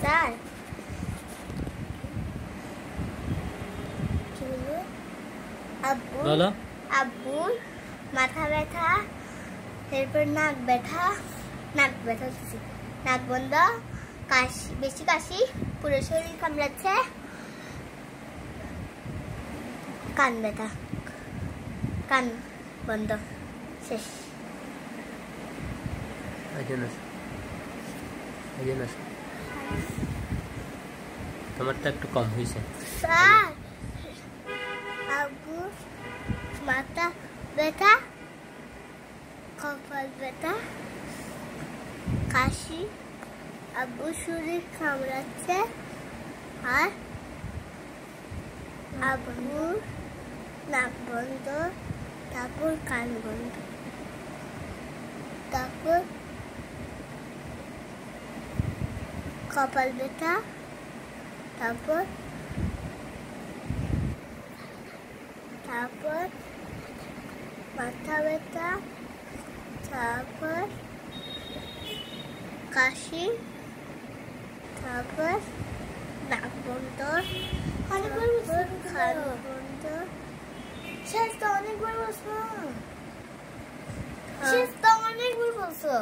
Sir? আব্বু বলো। মাথা ব্যথা এরপর নাক ব্যথা নাক ব্যথা হচ্ছে। নাক বন্ধ কাশি বেশি কাশি পুরো শরীর কামড়াচ্ছে কান ব্যথা কান বন্ধ শেষ। একজন আছে। তোমারটা একটু কম হয়েছে। স্যার ব্যথা কপাল কাশি আব্বু শরীর কামড়াচ্ছে, আর আব্বুর নাক বন্ধ, তারপর কান বন্ধ, তারপর কপাল ব্যথা তারপর তারপর মাথা ব্যথা তারপর কাশি তারপর নাক বন্ধ তারপর খান বন্ধ। শেষ তো অনেকবার বলছো। শেষ তো অনেকবার বলছো।